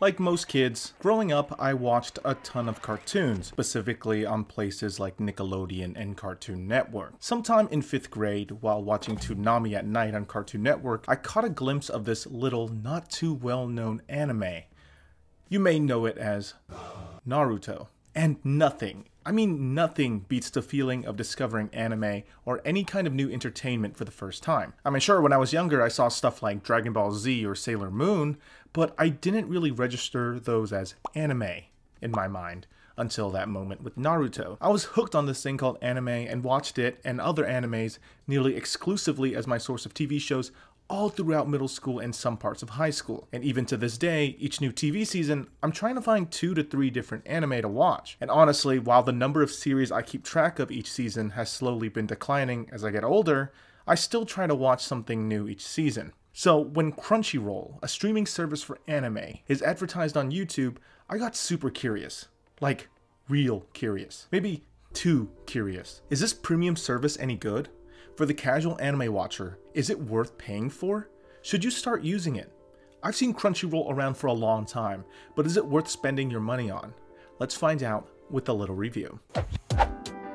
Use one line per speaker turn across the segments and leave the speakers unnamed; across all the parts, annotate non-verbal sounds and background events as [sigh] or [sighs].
Like most kids, growing up I watched a ton of cartoons, specifically on places like Nickelodeon and Cartoon Network. Sometime in 5th grade, while watching Toonami at night on Cartoon Network, I caught a glimpse of this little, not too well known anime. You may know it as Naruto. And nothing, I mean nothing beats the feeling of discovering anime or any kind of new entertainment for the first time. I mean sure, when I was younger I saw stuff like Dragon Ball Z or Sailor Moon, but I didn't really register those as anime in my mind until that moment with Naruto. I was hooked on this thing called anime and watched it and other animes nearly exclusively as my source of TV shows all throughout middle school and some parts of high school. And even to this day, each new TV season, I'm trying to find two to three different anime to watch. And honestly, while the number of series I keep track of each season has slowly been declining as I get older, I still try to watch something new each season. So when Crunchyroll, a streaming service for anime, is advertised on YouTube, I got super curious. Like, real curious. Maybe too curious. Is this premium service any good? For the casual anime watcher, is it worth paying for? Should you start using it? I've seen Crunchyroll around for a long time, but is it worth spending your money on? Let's find out with a little review.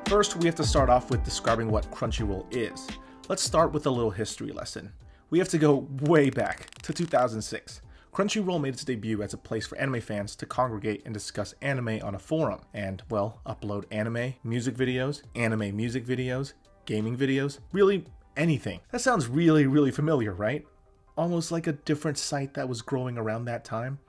First, we have to start off with describing what Crunchyroll is. Let's start with a little history lesson. We have to go way back to 2006. Crunchyroll made its debut as a place for anime fans to congregate and discuss anime on a forum, and, well, upload anime, music videos, anime music videos, gaming videos, really anything. That sounds really, really familiar, right? Almost like a different site that was growing around that time.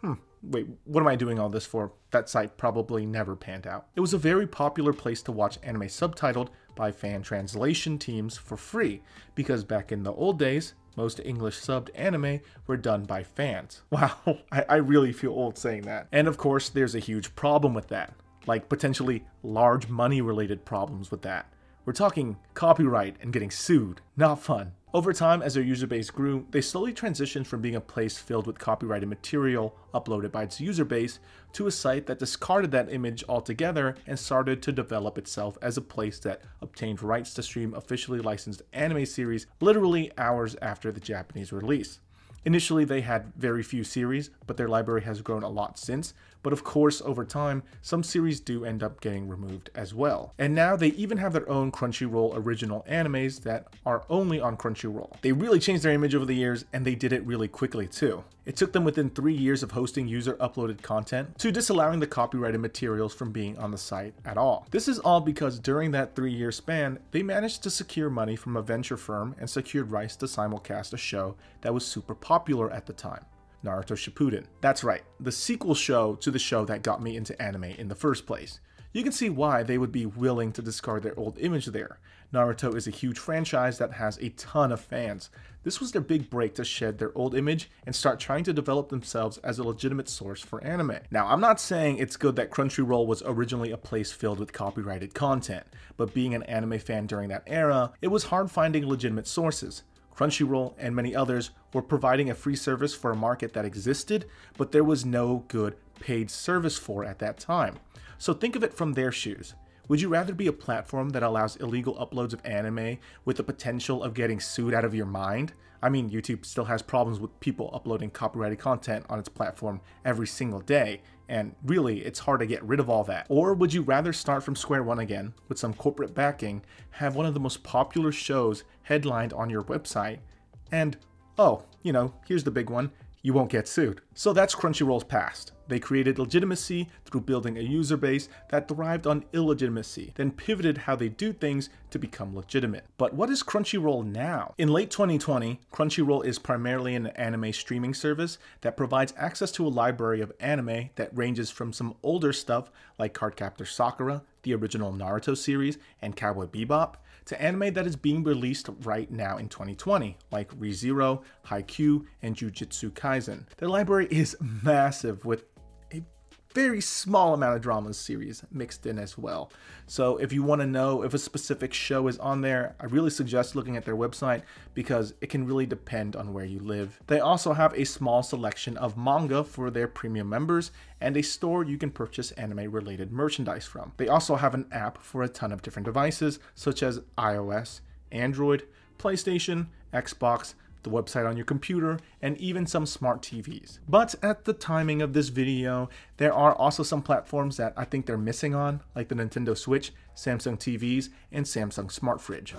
Hmm, wait, what am I doing all this for? That site probably never panned out. It was a very popular place to watch anime subtitled by fan translation teams for free, because back in the old days, most English subbed anime were done by fans. [laughs] Wow, I, I really feel old saying that. And of course, there's a huge problem with that, like potentially large money related problems with that. We're talking copyright and getting sued. Not fun. Over time, as their user base grew, they slowly transitioned from being a place filled with copyrighted material uploaded by its user base to a site that discarded that image altogether and started to develop itself as a place that obtained rights to stream officially licensed anime series literally hours after the Japanese release. Initially, they had very few series, but their library has grown a lot since. But of course, over time, some series do end up getting removed as well. And now they even have their own Crunchyroll original animes that are only on Crunchyroll. They really changed their image over the years, and they did it really quickly too. It took them within three years of hosting user uploaded content to disallowing the copyrighted materials from being on the site at all. This is all because during that three year span, they managed to secure money from a venture firm and secured rights to simulcast a show that was super popular at the time. Naruto Shippuden. That's right, the sequel show to the show that got me into anime in the first place. You can see why they would be willing to discard their old image there. Naruto is a huge franchise that has a ton of fans. This was their big break to shed their old image and start trying to develop themselves as a legitimate source for anime. Now, I'm not saying it's good that Crunchyroll was originally a place filled with copyrighted content, but being an anime fan during that era, it was hard finding legitimate sources. Crunchyroll and many others were providing a free service for a market that existed, but there was no good paid service for at that time. So think of it from their shoes. Would you rather be a platform that allows illegal uploads of anime with the potential of getting sued out of your mind? I mean, YouTube still has problems with people uploading copyrighted content on its platform every single day, and really, it's hard to get rid of all that. Or would you rather start from square one again with some corporate backing, have one of the most popular shows headlined on your website, and oh, you know, here's the big one you won't get sued. So that's Crunchyroll's past. They created legitimacy through building a user base that thrived on illegitimacy, then pivoted how they do things to become legitimate. But what is Crunchyroll now? In late 2020, Crunchyroll is primarily an anime streaming service that provides access to a library of anime that ranges from some older stuff like Cardcaptor Sakura, the original Naruto series, and Cowboy Bebop, to anime that is being released right now in 2020, like ReZero, Haikyuu, and Jujutsu Kaisen. Their library is massive with very small amount of dramas series mixed in as well. So if you want to know if a specific show is on there, I really suggest looking at their website because it can really depend on where you live. They also have a small selection of manga for their premium members and a store you can purchase anime related merchandise from. They also have an app for a ton of different devices such as iOS, Android, PlayStation, Xbox, the website on your computer, and even some smart TVs. But at the timing of this video, there are also some platforms that I think they're missing on, like the Nintendo Switch, Samsung TVs, and Samsung Smart Fridge.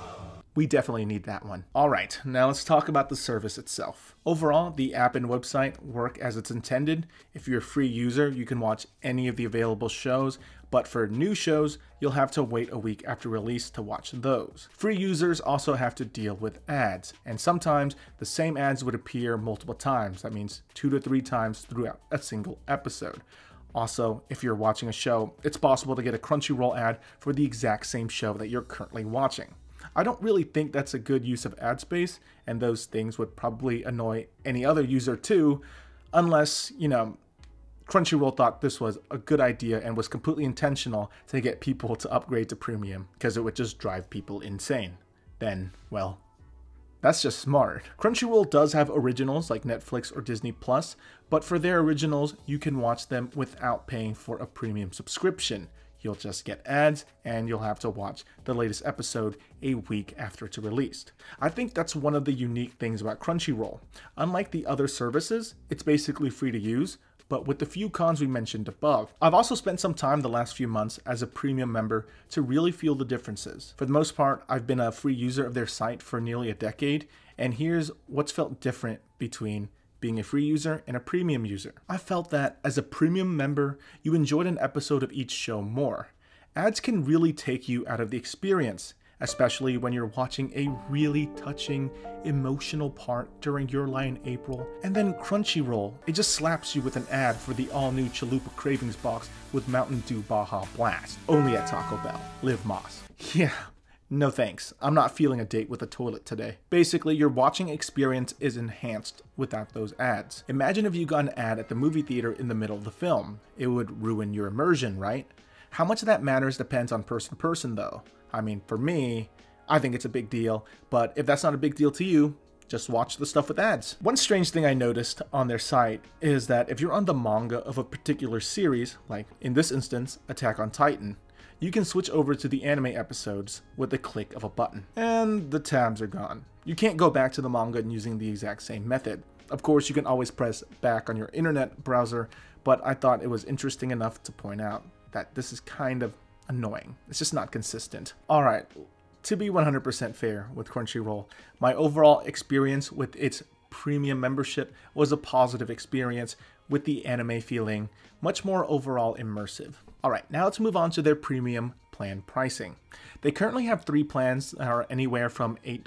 We definitely need that one. Alright, now let's talk about the service itself. Overall, the app and website work as it's intended. If you're a free user, you can watch any of the available shows, but for new shows, you'll have to wait a week after release to watch those. Free users also have to deal with ads, and sometimes the same ads would appear multiple times. That means two to three times throughout a single episode. Also, if you're watching a show, it's possible to get a Crunchyroll ad for the exact same show that you're currently watching. I don't really think that's a good use of ad space, and those things would probably annoy any other user too, unless, you know, Crunchyroll thought this was a good idea and was completely intentional to get people to upgrade to premium because it would just drive people insane. Then, well, that's just smart. Crunchyroll does have originals like Netflix or Disney Plus, but for their originals, you can watch them without paying for a premium subscription. You'll just get ads and you'll have to watch the latest episode a week after it's released. I think that's one of the unique things about Crunchyroll. Unlike the other services, it's basically free to use, but with the few cons we mentioned above. I've also spent some time the last few months as a premium member to really feel the differences. For the most part, I've been a free user of their site for nearly a decade, and here's what's felt different between being a free user and a premium user. I felt that as a premium member, you enjoyed an episode of each show more. Ads can really take you out of the experience, especially when you're watching a really touching, emotional part during Your Lie in April. And then Crunchyroll, it just slaps you with an ad for the all new Chalupa Cravings box with Mountain Dew Baja Blast, only at Taco Bell. Live Más. Yeah, no thanks, I'm not feeling a date with a toilet today. Basically, your watching experience is enhanced without those ads. Imagine if you got an ad at the movie theater in the middle of the film. It would ruin your immersion, right? How much that matters depends on person to person though. I mean, for me, I think it's a big deal, but if that's not a big deal to you, just watch the stuff with ads. One strange thing I noticed on their site is that if you're on the manga of a particular series, like in this instance, Attack on Titan, you can switch over to the anime episodes with the click of a button. And the tabs are gone. You can't go back to the manga using the exact same method. Of course, you can always press back on your internet browser, but I thought it was interesting enough to point out that this is kind of annoying. It's just not consistent. Alright, to be 100% fair with Crunchyroll, my overall experience with its premium membership was a positive experience with the anime feeling much more overall immersive. Alright, now let's move on to their premium plan pricing. They currently have three plans that are anywhere from $8,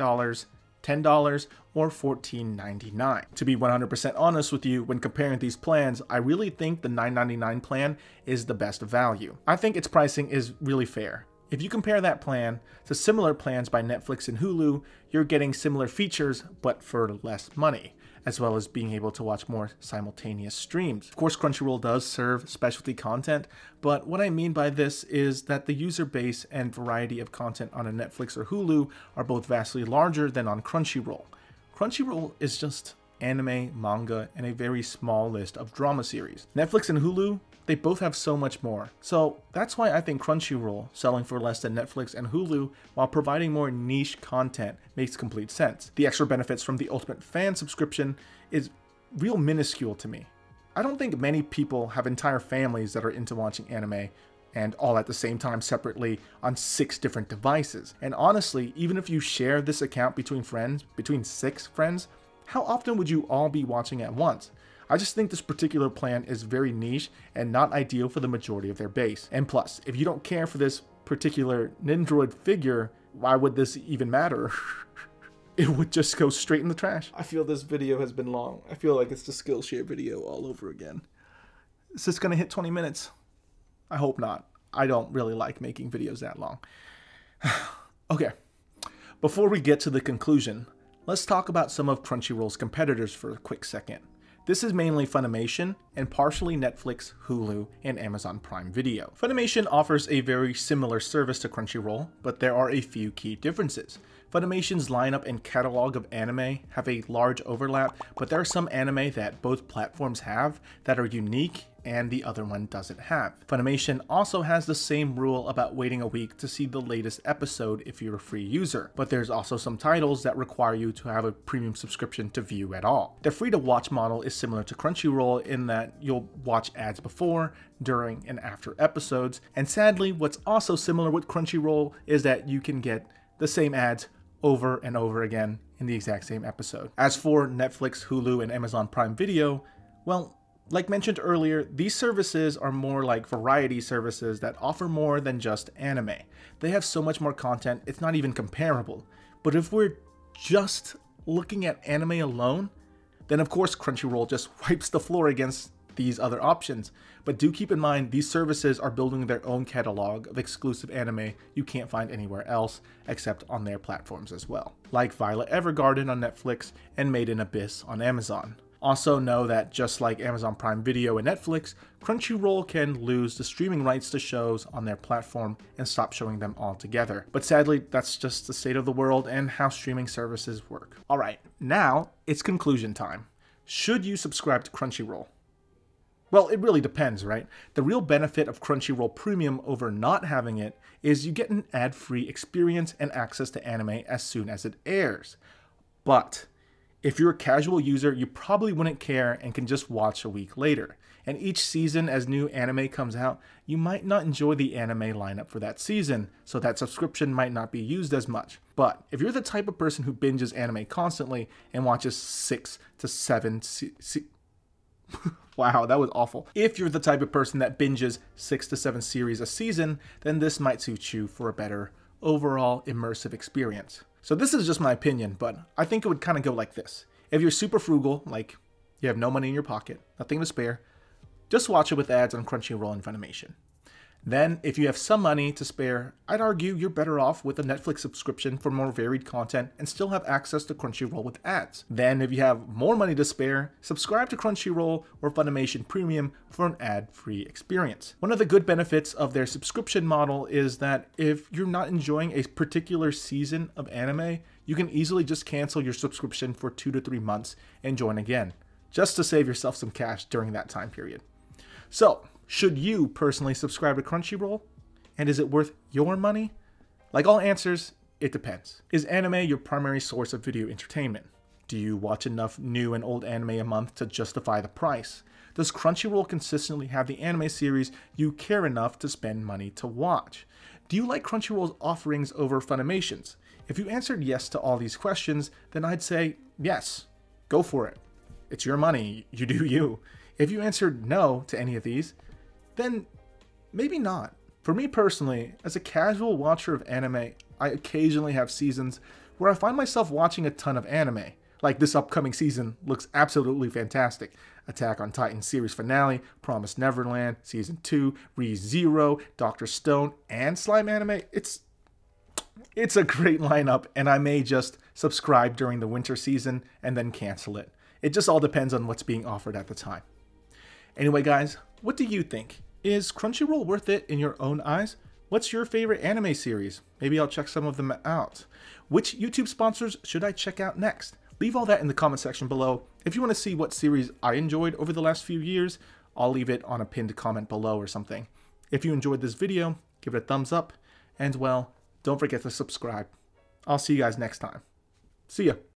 $10, or $14.99. To be 100% honest with you, when comparing these plans, I really think the $9.99 plan is the best value. I think its pricing is really fair. If you compare that plan to similar plans by Netflix and Hulu, you're getting similar features but for less money as well as being able to watch more simultaneous streams. Of course, Crunchyroll does serve specialty content, but what I mean by this is that the user base and variety of content on a Netflix or Hulu are both vastly larger than on Crunchyroll. Crunchyroll is just anime, manga, and a very small list of drama series. Netflix and Hulu they both have so much more. So that's why I think Crunchyroll selling for less than Netflix and Hulu while providing more niche content makes complete sense. The extra benefits from the Ultimate Fan subscription is real minuscule to me. I don't think many people have entire families that are into watching anime and all at the same time separately on six different devices. And honestly, even if you share this account between friends, between six friends, how often would you all be watching at once? I just think this particular plan is very niche and not ideal for the majority of their base. And plus, if you don't care for this particular Nendoroid figure, why would this even matter? [laughs] it would just go straight in the trash. I feel this video has been long. I feel like it's the Skillshare video all over again. Is this gonna hit 20 minutes? I hope not. I don't really like making videos that long. [sighs] okay, before we get to the conclusion, let's talk about some of Crunchyroll's competitors for a quick second. This is mainly Funimation and partially Netflix, Hulu, and Amazon Prime Video. Funimation offers a very similar service to Crunchyroll, but there are a few key differences. Funimation's lineup and catalog of anime have a large overlap, but there are some anime that both platforms have that are unique and the other one doesn't have. Funimation also has the same rule about waiting a week to see the latest episode if you're a free user, but there's also some titles that require you to have a premium subscription to view at all. The free to watch model is similar to Crunchyroll in that you'll watch ads before, during, and after episodes, and sadly, what's also similar with Crunchyroll is that you can get the same ads over and over again in the exact same episode. As for Netflix, Hulu, and Amazon Prime Video, well, like mentioned earlier, these services are more like variety services that offer more than just anime. They have so much more content, it's not even comparable. But if we're just looking at anime alone, then of course Crunchyroll just [laughs] wipes the floor against these other options. But do keep in mind, these services are building their own catalog of exclusive anime you can't find anywhere else except on their platforms as well, like Violet Evergarden on Netflix and Made in Abyss on Amazon. Also know that just like Amazon Prime Video and Netflix, Crunchyroll can lose the streaming rights to shows on their platform and stop showing them altogether. But sadly, that's just the state of the world and how streaming services work. Alright, now it's conclusion time. Should you subscribe to Crunchyroll? Well, it really depends, right? The real benefit of Crunchyroll Premium over not having it is you get an ad-free experience and access to anime as soon as it airs. But if you're a casual user, you probably wouldn't care and can just watch a week later. And each season, as new anime comes out, you might not enjoy the anime lineup for that season, so that subscription might not be used as much. But if you're the type of person who binges anime constantly and watches six to seven se- se- [laughs] wow, that was awful. If you're the type of person that binges six to seven series a season, then this might suit you for a better overall immersive experience. So this is just my opinion, but I think it would kind of go like this. If you're super frugal, like you have no money in your pocket, nothing to spare, just watch it with ads on Crunchyroll and Funimation. Then, if you have some money to spare, I'd argue you're better off with a Netflix subscription for more varied content and still have access to Crunchyroll with ads. Then, if you have more money to spare, subscribe to Crunchyroll or Funimation Premium for an ad free experience. One of the good benefits of their subscription model is that if you're not enjoying a particular season of anime, you can easily just cancel your subscription for two to three months and join again, just to save yourself some cash during that time period. So, should you personally subscribe to Crunchyroll? And is it worth your money? Like all answers, it depends. Is anime your primary source of video entertainment? Do you watch enough new and old anime a month to justify the price? Does Crunchyroll consistently have the anime series you care enough to spend money to watch? Do you like Crunchyroll's offerings over Funimation's? If you answered yes to all these questions, then I'd say yes, go for it. It's your money, you do you. If you answered no to any of these, then maybe not. For me personally, as a casual watcher of anime, I occasionally have seasons where I find myself watching a ton of anime. Like this upcoming season looks absolutely fantastic. Attack on Titan series finale, Promise Neverland, season 2, ReZero, Doctor Stone, and Slime anime. It's it's a great lineup and I may just subscribe during the winter season and then cancel it. It just all depends on what's being offered at the time. Anyway guys, what do you think? Is Crunchyroll worth it in your own eyes? What's your favorite anime series? Maybe I'll check some of them out. Which YouTube sponsors should I check out next? Leave all that in the comment section below. If you want to see what series I enjoyed over the last few years, I'll leave it on a pinned comment below or something. If you enjoyed this video, give it a thumbs up, and well, don't forget to subscribe. I'll see you guys next time. See ya.